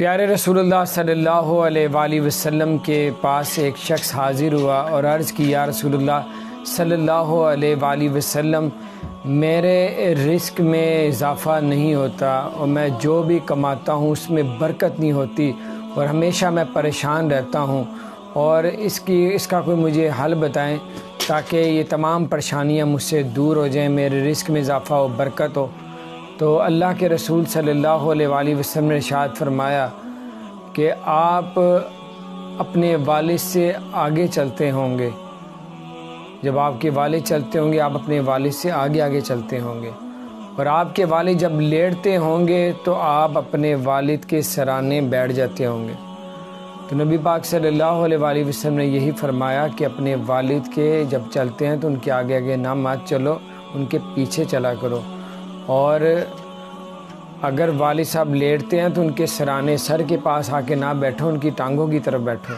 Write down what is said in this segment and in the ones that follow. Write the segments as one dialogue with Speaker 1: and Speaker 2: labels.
Speaker 1: پیارے رسول اللہ صلی اللہ علیہ وآلہ وسلم کے پاس ایک شخص حاضر ہوا اور عرض کی، یا رسول اللہ صلی اللہ علیہ وآلہ وسلم، میرے رزق میں اضافہ نہیں ہوتا اور میں جو بھی کماتا ہوں اس میں برکت نہیں ہوتی اور ہمیشہ میں پریشان رہتا ہوں اور اس کی، اس کا کوئی مجھے حل بتائیں تاکہ یہ تمام پریشانیاں مجھ سے دور ہو جائیں، میرے رزق میں اضافہ ہو، برکت ہو؟ تو اللہ کے رسول صلی اللہ علیہ وآلہ وسلم نے ارشاد فرمایا کہ آپ اپنے والد سے آگے چلتے ہوں گے۔ جب آپ کے والد چلتے ہوں گے، آپ اپنے والد سے آگے آگے چلتے ہوں گے۔ اور آپ کے والد جب لیٹتے ہوں گے، تو آپ اپنے والد کے سرانے بیٹھ جاتے ہوں گے۔ تو نبی پاک صلی اللہ علیہ وآلہ وسلم نے یہی فرمایا کہ اپنے والد کے جب چلتے ہیں، تو ان کے آگے آگے نہ مات چلو، ان کے پیچھے چلا کرو۔ اور اگر والد صاحب لیٹتے ہیں تو ان کے سرانے سر کے پاس آ کے نہ بیٹھو، ان کی ٹانگوں کی طرف بیٹھو۔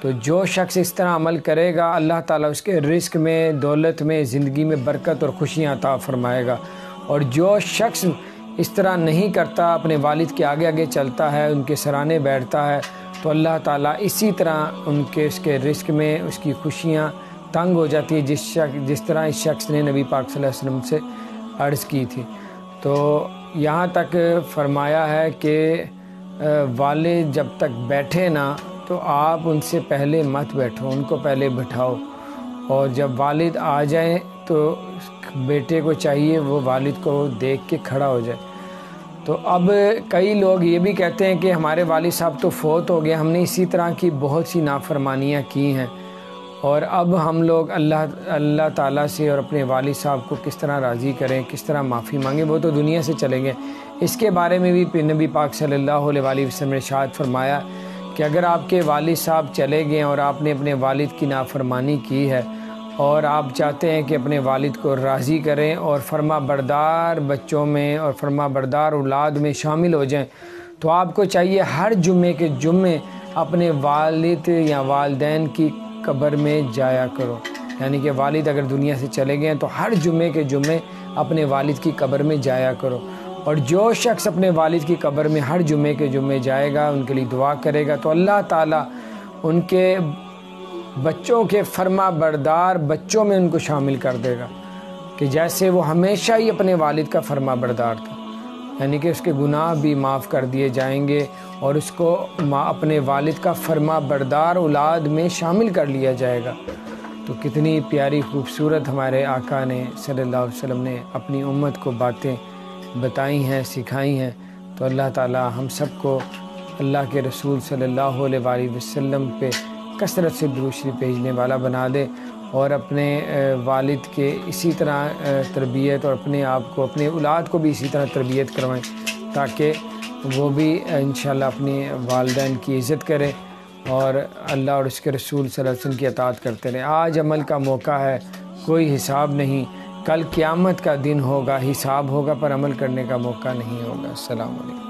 Speaker 1: تو جو شخص اس طرح عمل کرے گا، اللہ تعالیٰ اس کے رزق میں، دولت میں، زندگی میں برکت اور خوشیاں عطا فرمائے گا۔ اور جو شخص اس طرح نہیں کرتا، اپنے والد کے آگے آگے چلتا ہے، ان کے سرانے بیٹھتا ہے، تو اللہ تعالیٰ اسی طرح ان کے، اس کے رزق میں، اس کی خوشیاں تنگ ہو جاتی ہیں۔ جس شخص جس طرح اس شخص نے نبی پاک صلی اللہ علیہ وسلم سے عرض کی تھی۔ تو یہاں تک فرمایا ہے کہ والد جب تک بیٹھے نا، تو آپ ان سے پہلے مت بیٹھو، ان کو پہلے بٹھاؤ۔ اور جب والد آ جائیں، تو بیٹے کو چاہیے وہ والد کو دیکھ کے کھڑا ہو جائے۔ تو اب کئی لوگ یہ بھی کہتے ہیں کہ ہمارے والد صاحب تو فوت ہو گئے، ہم نے اسی طرح کی بہت سی نافرمانیاں کی ہیں۔ اور اب ہم لوگ اللہ اللہ تعالیٰ سے اور اپنے والد صاحب کو کس طرح راضی کریں، کس طرح معافی مانگیں، وہ تو دنیا سے چلیں گے۔ اس کے بارے میں بھی نبی پاک صلی اللہ علیہ وآلہ وسلم نے شاید فرمایا کہ اگر آپ کے والد صاحب چلے گئے اور آپ نے اپنے والد کی نافرمانی کی ہے اور آپ چاہتے ہیں کہ اپنے والد کو راضی کریں اور فرما بردار بچوں میں اور فرما بردار اولاد میں شامل ہو جائیں، تو آپ کو چاہیے ہر جمعے کے جمعے اپنے والد یا والدین کی قبر میں جایا کرو۔ یعنی کہ والد اگر دنیا سے چلے گئے ہیں تو ہر جمعے کے جمعے اپنے والد کی قبر میں جایا کرو۔ اور جو شخص اپنے والد کی قبر میں ہر جمعے کے جمعے جائے گا، ان کے لیے دعا کرے گا۔ تو اللہ تعالیٰ ان کے بچوں کے فرما بردار بچوں میں ان کو شامل کر دے گا کہ جیسے وہ ہمیشہ ہی اپنے والد کا فرما بردار تھا۔ یعنی کہ اس کے گناہ بھی معاف کر دیے جائیں گے اور اس کو اپنے والد کا فرما بردار اولاد میں شامل کر لیا جائے گا۔ تو کتنی پیاری خوبصورت ہمارے آقا نے صلی اللہ علیہ وسلم نے اپنی امت کو باتیں بتائی ہیں، سکھائی ہیں۔ تو اللہ تعالی ہم سب کو اللہ کے رسول صلی اللہ علیہ وآلہ وسلم پہ کثرت سے دروشری بھیجنے والا بنا دے۔ اور اپنے والد کے اسی طرح تربیت اور اپنے آپ کو، اپنے اولاد کو بھی اسی طرح تربیت کروائیں تاکہ وہ بھی انشاءاللہ اپنی والدین کی عزت کرے اور اللہ اور اس کے رسول صلی اللہ علیہ وسلم کی اطاعت کرتے رہیں آج عمل کا موقع ہے، کوئی حساب نہیں۔ کل قیامت کا دن ہوگا، حساب ہوگا، پر عمل کرنے کا موقع نہیں ہوگا۔ السلام علیکم۔